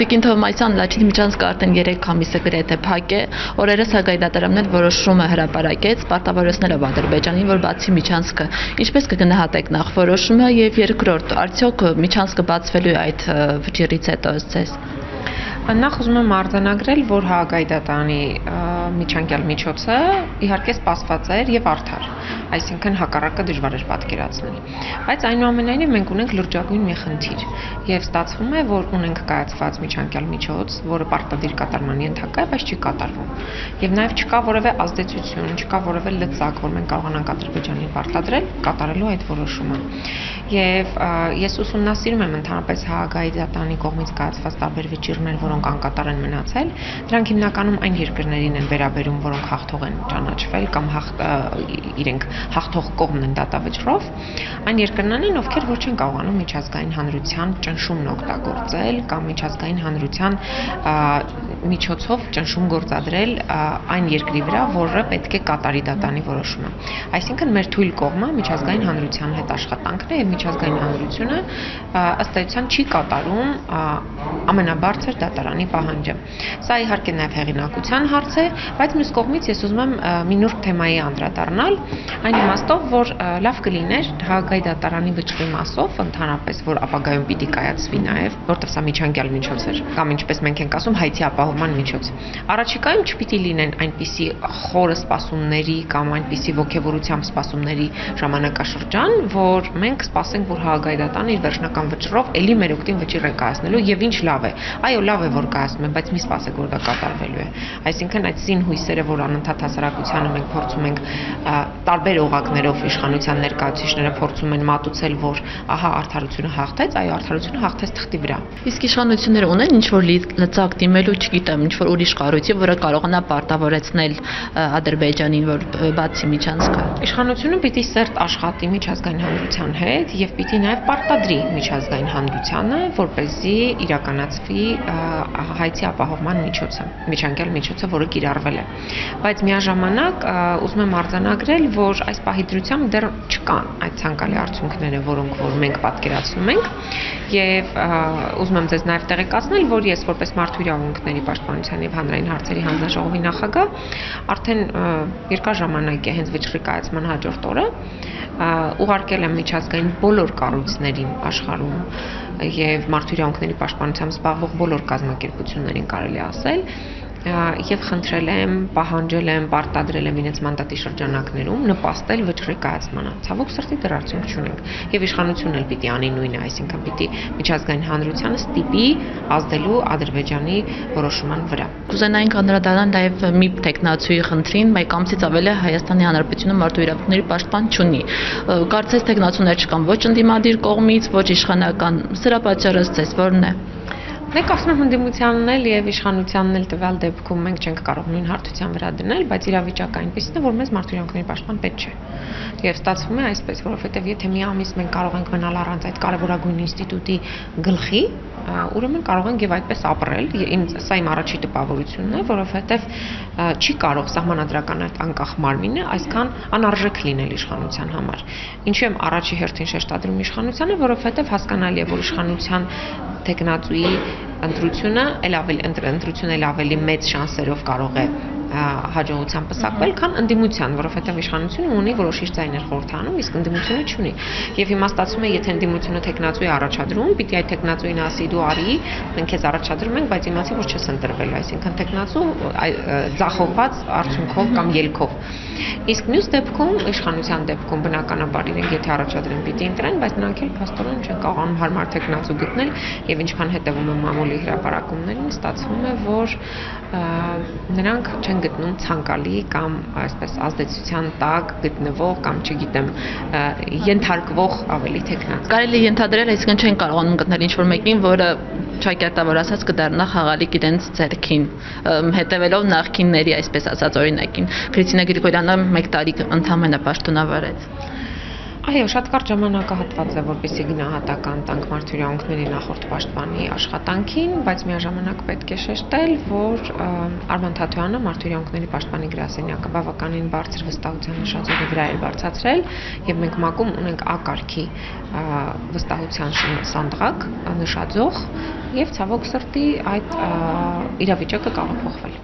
Տիկին Թովմասյան Լաչինի միջանցքը արդեն 3 ամիս է գրեթե փակ է։ Օրերս հագայդատարամն էլ որոշումը հրապարակեց պարտավորեցնելով Ադրբեջանին, որ բացի միջանցքը։ Ինչպես կգնահատեք նախ որոշումը եւ երկրորդ, արդյոք միջանցքը բացվելու է այդ վճիրից հետո ըստ Նախ ուզում եմ արձանագրել, որ հագայդատանի միջանկյալ միջոցը իհարկե սպասված էր եւ արդար այսինքն հակառակը դժվար էր պատկերացնել։ Բայց այնուամենայնիվ մենք ունենք լրջագույն մի խնդիր եւ ստացվում է, որ ունենք կայացված միջանկյալ միջոց, որը պարտադիր կատարման ենթակա է, բայց չի կատարվում։ Եվ նաեւ չկա որևէ ազդեցություն, չկա որևէ լծակ, որ մենք կարողանանք Ադրբեջանին պարտադրել կատարելու այդ որոշումը։ Եվ ես ուսումնասիրում եմ ընդհանրապես Հաագայդատանի կողմից կայացված տարբեր վիճիրներ, որոնք անկատար են մնացել։ Դրանք հիմնականում այն երկրներին են վերաբերում, որոնք հաղթող են ճանաչվել կամ հաղթ իրենք հաղթող կողմն են դատավճռով, այն երկրներն են, ովքեր որ չեն կարողանում միջազգային հանրության ճնշումն օգտագործել կամ միջազգային հանրության միջոցով ճնշում գործադրել այն երկրի վրա, որը պետք է կատարի դատանի որոշումը։ Այսինքն մեր թույլ կողմը միջազգային հանրության հետ աշխատանքն է եւ միջազգային հանրությունը ըստ էության չի կատարում ամենաբարձր դատարանի պահանջը։ Սա իհարկե նաև հեղինակության հարց է, բայց մյուս կողմից ես ուզում եմ մի նուրբ թեմայի անդրադառնալ, այն իմաստով, որ լավ կլիներ Հաագայի դատարանի վճռի մասով ընդհանրապես, որ ապագայում պիտի կայացվի նաև, որտեղ սա միջանկյալ միջոց էր, կամ ինչպես մենք ենք ասում, հայցի ապահովման միջոց։ Առաջիկայում չպիտի լինեն այնպիսի խորը սպասումների կամ այնպիսի ողջավորությամբ սպասումների ժամանակաշրջան, որ մենք սպասենք, որ Հաագայի դատանը իր վերջնական վճռով ելի մեր օգտին վճիռ է կայացնելու եւ ինչ լավ է։ Այո, լավ է, որ կայացնում են, բայց մի սպասեք, որ դա կատարվելու է։ Այսինքն այդ զին հույսերը, որ անընդհատ հասարակությանը մենք փորձում ենք տարբեր օղակներով իշխանության ներկայացուցիչները փորձում են մատուցել, որ ահա արդարությունը հաղթեց, այո, արդարությունը հաղթեց թղթի վրա։ Իսկ իշխանությունները ունեն ինչ որ լծակ դիմելու, չգիտեմ, ինչ որ ուրիշ կառույցի, որը կարողանա պարտավորեցնել Ադրբեջանին, որ բացի միջանցքը։ Իշխանությունը պիտի սերտ աշխատի միջազգային հանրության հետ եւ պիտի նաեւ պարտադրի միջազգային հանրությանը, որ เป զի իրականացվի հայցի ապահովման միջոցը, միջանկյալ միջոցը, որը կիրառվել է։ Բայց միաժամանակ ուզում եմ արձանագրել, որ այս պահի դրությամբ դեռ չկան այդ ցանկալի արդյունքները, որոնք որ մենք պատկերացնում ենք եւ ուզում եմ ձեզ նաեւ տեղեկացնել, որ ես որպես մարդու իրավունքների պաշտպանության եւ հանրային հարցերի հանձնաժողովի նախագահ արդեն երկար ժամանակ է հենց վճռի կայացման հաջորդ օրը ուղարկել եմ միջազգային բոլոր կառույցներին աշխարհում եւ մարդու իրավունքների պաշտպանությամբ զբաղվող բոլոր կազմակերպություններին կարելի ասել եւ խնդրել եմ, պահանջել եմ, պարտադրել եմ իրենց մանդատի շրջանակներում նպաստել վճռի կայացմանը։ Ցավոք սրտի դեռ արդյունք չունենք։ Եվ իշխանությունն էլ պիտի անի նույնը, այսինքն պիտի միջազգային հանրությանը ստիպի ազդելու Ադրբեջանի որոշման վրա։ Կուզենայինք անդրադառնալ նաև մի տեխնացուի խնդրին, մեկ ամսից ավել է Հայաստանի Հանրապետությունը մարդու իրավունքների պաշտպան չունի։ Կարծես տեխնացուներ չկան ոչ ընդդիմադիր կողմից, ոչ իշխանական։ Սրա պատճառը ցես որն է։ Մենք ասում եմ ընդդիմությանն էլ եւ իշխանությանն էլ տվյալ դեպքում մենք չենք կարող նույն հարթության վրա դնել, բայց իրավիճակը այնպեսին է, որ մեզ մարդու իրավունքների պաշտպան պետք չէ։ Եվ ստացվում է այսպես, որովհետեւ եթե մի ամիս մենք կարող ենք մնալ առանց այդ կարևորագույն ինստիտուտի գլխի, ուրեմն կարող ենք եւ այդպես ապրել։ Իմ սա իմ առաջի տպավորությունն է, որովհետեւ չի կարող սահմանադրական այդ անկախ մարմինը այսքան անարժեք լինել իշխանության համար։ Ինչու եմ առաջի հերթին շեշտադրում իշխանությանը, որովհետեւ հասկանալի է, որ իշխանության տեխնացուի ընտրությունը ել ավելի ընտրությունը ել ավելի մեծ շանսերով կարող է հաջողությամբ պսակվել, քան ընդդիմության, որովհետև իշխանությունը ունի որոշիչ ձայներ խորհրդանում, իսկ ընդդիմությունը չունի։ Եվ հիմա ստացվում է, եթե ընդդիմությունը տեխնացուի առաջադրում, պիտի այդ տեխնացուին ասի դու արի, մենք քեզ առաջադրում ենք, բայց իմացի որ չես ընտրվել, այսինքն տեխնացու ձախողված արդյունքով կամ ելքով։ Իսկ մյուս դեպքում, իշխանության դեպքում բնականաբար իրենք եթե առաջադրեն պիտի ընտրեն, բայց նրանք էլ փաստորեն չեն կարողանում հարմար տեխնացու գտնել եւ ինչքան հետեւում եմ մամուլի հրապարակումներին, ստացվում է, որ նրանք չեն գտնում ցանկալի կամ այսպես ազդեցության տակ գտնվող կամ չգիտեմ ենթարկվող ավելի տեխնաց։ Կարելի ենթադրել, այսինքն չեն կարողանում գտնել ինչ-որ մեկին, որը ճակատավոր ասած կդառնա խաղալիք իրենց ձեռքին հետևելով նախքինների այսպես ասած օրինակին Քրիստինա Գրիգորյանը 1 տարի ընդամենը պաշտոնավարեց Այո, շատ կարճ ժամանակահատված է, որպեսզի գնահատական տանք մարդու իրավունքների նախորդ պաշտպանի աշխատանքին, բայց միաժամանակ պետք է շեշտել, որ Արման Թաթոյանը մարդու իրավունքների պաշտպանի գրասենյակը բավականին բարձր վստահության նշաձողի վրա է բարձրացրել եւ մենք մակում ունենք ակարգի վստահության սանդղակ նշաձող եւ ցավոք սրտի այդ իրավիճակը կարող փոխվել։